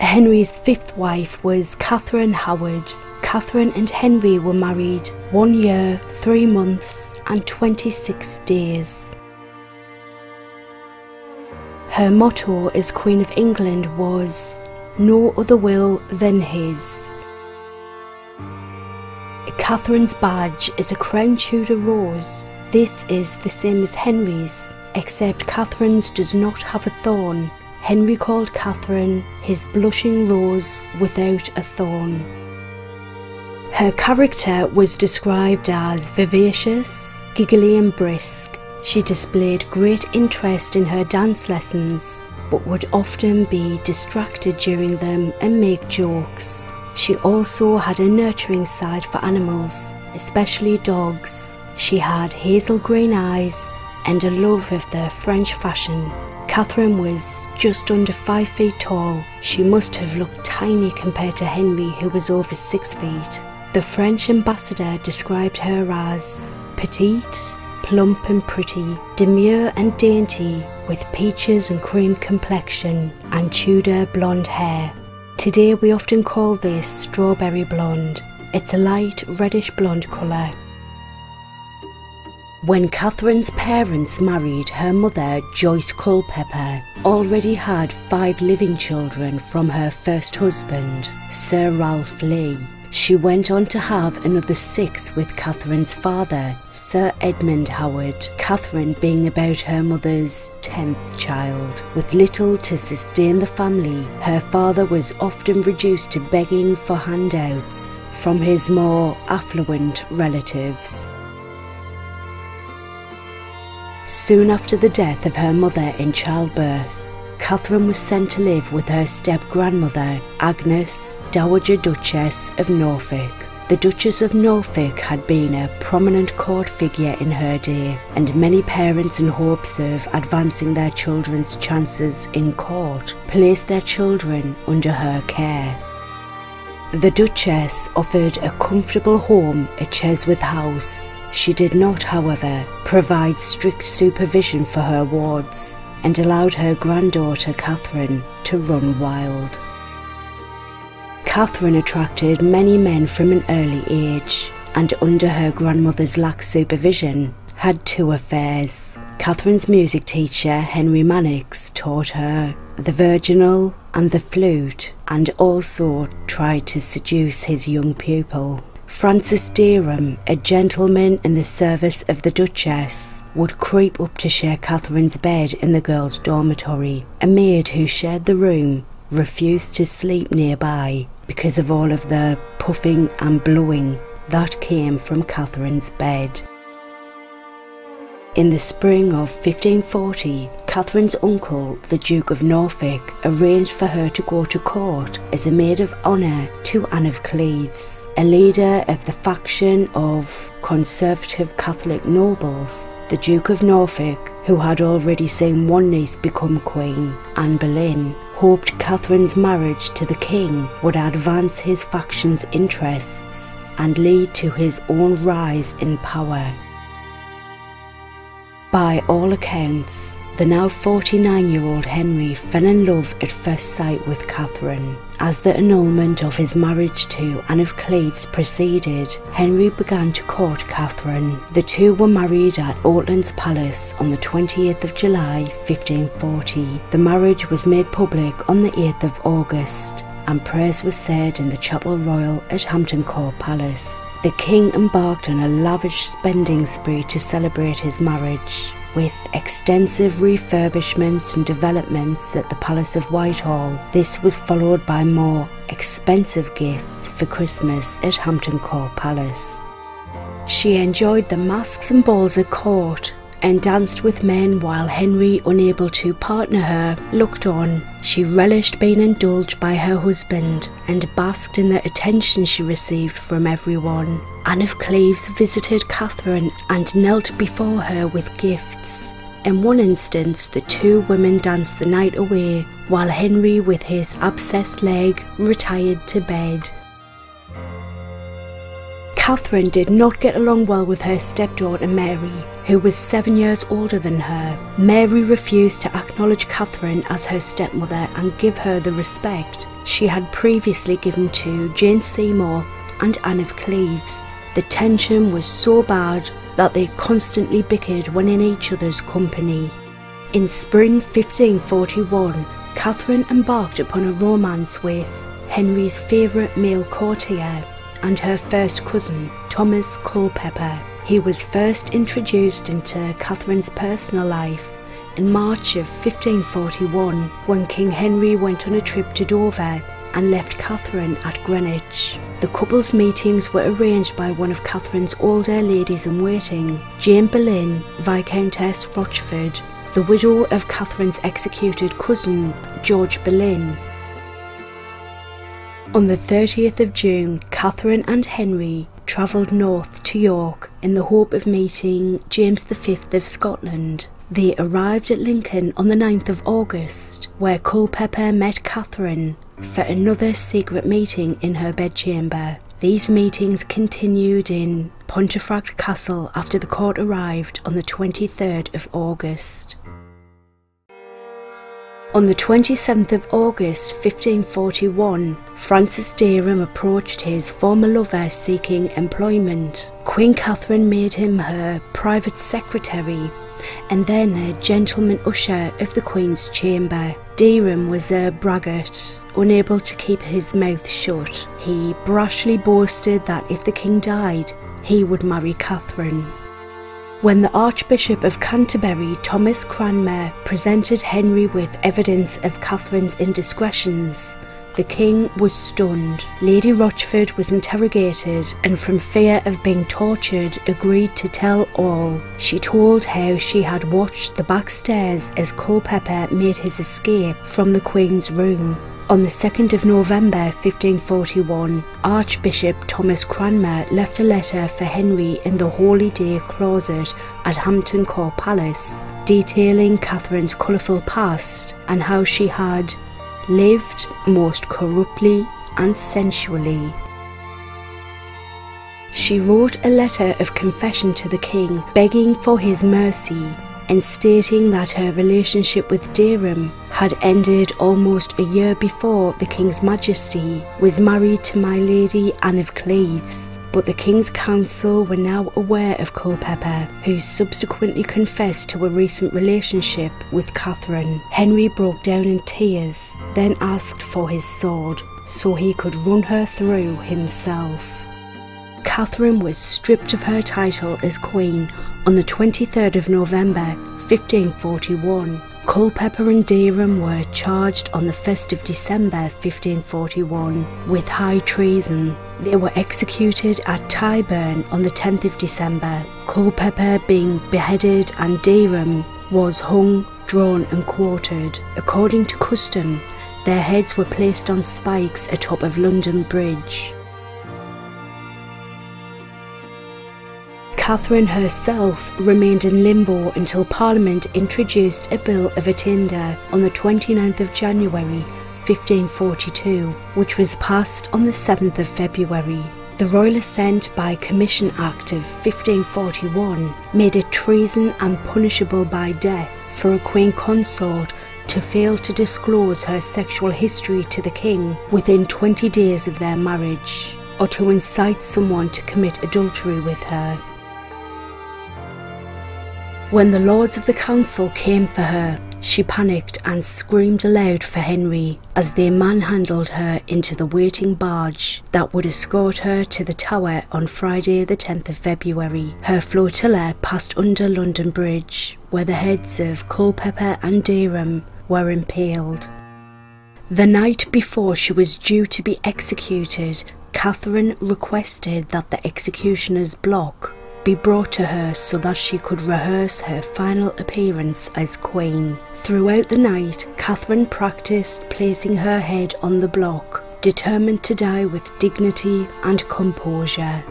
Henry's fifth wife was Catherine Howard. Catherine and Henry were married one year, three months, and 26 days. Her motto as Queen of England was No other will than his. Catherine's badge is a crown Tudor rose. This is the same as Henry's, except Catherine's does not have a thorn. Henry called Catherine his blushing rose without a thorn. Her character was described as vivacious, giggly and brisk. She displayed great interest in her dance lessons, but would often be distracted during them and make jokes. She also had a nurturing side for animals, especially dogs. She had hazel green eyes and a love of the French fashion. Catherine was just under five feet tall. She must have looked tiny compared to Henry, who was over six feet. The French ambassador described her as petite, plump and pretty, demure and dainty, with peaches and cream complexion and Tudor blonde hair. Today we often call this strawberry blonde. It's a light reddish blonde colour. When Catherine's parents married, her mother, Joyce Culpeper, already had five living children from her first husband, Sir Ralph Lee. She went on to have another six with Catherine's father, Sir Edmund Howard, Catherine being about her mother's tenth child. With little to sustain the family, her father was often reduced to begging for handouts from his more affluent relatives. Soon after the death of her mother in childbirth, Catherine was sent to live with her step grandmother, Agnes, Dowager Duchess of Norfolk. The Duchess of Norfolk had been a prominent court figure in her day, and many parents, in hopes of advancing their children's chances in court, placed their children under her care. The Duchess offered a comfortable home at Chesworth House. She did not, however, provide strict supervision for her wards and allowed her granddaughter Catherine to run wild. Catherine attracted many men from an early age and under her grandmother's lax supervision had two affairs. Catherine's music teacher Henry Manox taught her the virginal and the flute and also tried to seduce his young pupil. Francis Derham, a gentleman in the service of the Duchess, would creep up to share Catherine's bed in the girls' dormitory. A maid who shared the room refused to sleep nearby because of all of the puffing and blowing that came from Catherine's bed. In the spring of 1540, Catherine's uncle, the Duke of Norfolk, arranged for her to go to court as a maid of honour to Anne of Cleves, a leader of the faction of conservative Catholic nobles. The Duke of Norfolk, who had already seen one niece become queen, Anne Boleyn, hoped Catherine's marriage to the king would advance his faction's interests and lead to his own rise in power. By all accounts, the now 49 year old Henry fell in love at first sight with Catherine. As the annulment of his marriage to Anne of Cleves proceeded, Henry began to court Catherine. The two were married at Oatlands Palace on the 20th of July 1540. The marriage was made public on the 8th of August and prayers were said in the Chapel Royal at Hampton Court Palace. The king embarked on a lavish spending spree to celebrate his marriage. With extensive refurbishments and developments at the Palace of Whitehall, this was followed by more expensive gifts for Christmas at Hampton Court Palace. She enjoyed the masques and balls at court and danced with men while Henry, unable to partner her, looked on. She relished being indulged by her husband and basked in the attention she received from everyone. Anne of Cleves visited Catherine and knelt before her with gifts. In one instance, the two women danced the night away, while Henry, with his abscessed leg, retired to bed. Catherine did not get along well with her stepdaughter Mary, who was seven years older than her. Mary refused to acknowledge Catherine as her stepmother and give her the respect she had previously given to Jane Seymour and Anne of Cleves. The tension was so bad that they constantly bickered when in each other's company. In spring 1541, Catherine embarked upon a romance with Henry's favourite male courtier, and her first cousin, Thomas Culpeper. He was first introduced into Catherine's personal life in March of 1541 when King Henry went on a trip to Dover and left Catherine at Greenwich. The couple's meetings were arranged by one of Catherine's older ladies in waiting, Jane Boleyn, Viscountess Rochford, the widow of Catherine's executed cousin, George Boleyn, on the 30th of June, Catherine and Henry travelled north to York in the hope of meeting James V of Scotland. They arrived at Lincoln on the 9th of August, where Culpeper met Catherine for another secret meeting in her bedchamber. These meetings continued in Pontefract Castle after the court arrived on the 23rd of August. On the 27th of August 1541, Francis Dereham approached his former lover seeking employment. Queen Catherine made him her private secretary and then a gentleman usher of the Queen's chamber. Dereham was a braggart, unable to keep his mouth shut. He brashly boasted that if the King died, he would marry Catherine. When the Archbishop of Canterbury, Thomas Cranmer, presented Henry with evidence of Catherine's indiscretions, the king was stunned. Lady Rochford was interrogated and from fear of being tortured agreed to tell all. She told how she had watched the back stairs as Culpeper made his escape from the Queen's room. On the 2nd of November 1541, Archbishop Thomas Cranmer left a letter for Henry in the Holy Day closet at Hampton Court Palace, detailing Catherine's colourful past and how she had lived most corruptly and sensually. She wrote a letter of confession to the king, begging for his mercy and stating that her relationship with Dereham had ended almost a year before the King's Majesty was married to my Lady Anne of Cleves. But the King's Council were now aware of Culpeper, who subsequently confessed to a recent relationship with Catherine. Henry broke down in tears, then asked for his sword so he could run her through himself. Catherine was stripped of her title as Queen on the 23rd of November 1541. Culpeper and Dereham were charged on the 1st of December 1541 with high treason. They were executed at Tyburn on the 10th of December, Culpeper being beheaded and Dereham was hung, drawn and quartered. According to custom, their heads were placed on spikes atop of London Bridge. Catherine herself remained in limbo until Parliament introduced a Bill of Attainder on the 29th of January 1542, which was passed on the 7th of February. The Royal Assent by Commission Act of 1541 made it treason and punishable by death for a Queen Consort to fail to disclose her sexual history to the King within 20 days of their marriage, or to incite someone to commit adultery with her. When the lords of the council came for her, she panicked and screamed aloud for Henry as they manhandled her into the waiting barge that would escort her to the Tower on Friday, the 10th of February. Her flotilla passed under London Bridge, where the heads of Culpeper and Dereham were impaled. The night before she was due to be executed, Catherine requested that the executioner's block be brought to her so that she could rehearse her final appearance as Queen. Throughout the night, Catherine practiced placing her head on the block, determined to die with dignity and composure.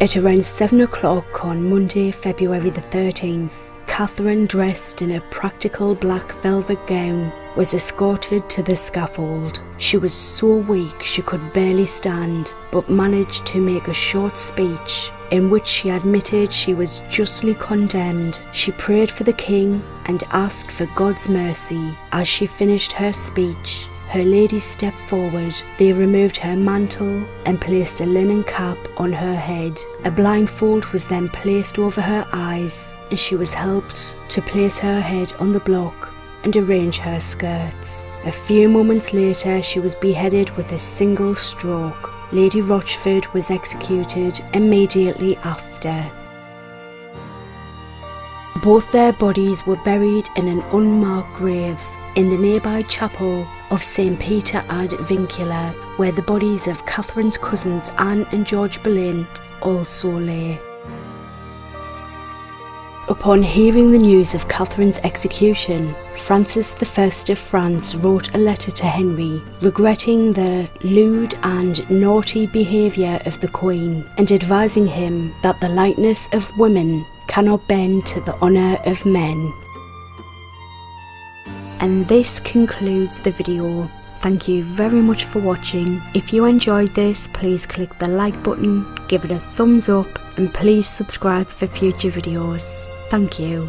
At around 7 o'clock on Monday, February the 13th, Catherine, dressed in a practical black velvet gown was escorted to the scaffold. She was so weak she could barely stand, but managed to make a short speech in which she admitted she was justly condemned. She prayed for the king and asked for God's mercy. As she finished her speech, her ladies stepped forward. They removed her mantle and placed a linen cap on her head. A blindfold was then placed over her eyes, and she was helped to place her head on the block and arrange her skirts. A few moments later, she was beheaded with a single stroke. Lady Rochford was executed immediately after. Both their bodies were buried in an unmarked grave in the nearby chapel of St Peter ad Vincula, where the bodies of Catherine's cousins Anne and George Boleyn also lay. Upon hearing the news of Catherine's execution, Francis I of France wrote a letter to Henry regretting the lewd and naughty behaviour of the Queen and advising him that the lightness of women cannot bend to the honour of men. And this concludes the video. Thank you very much for watching. If you enjoyed this, please click the like button, give it a thumbs up and please subscribe for future videos. Thank you.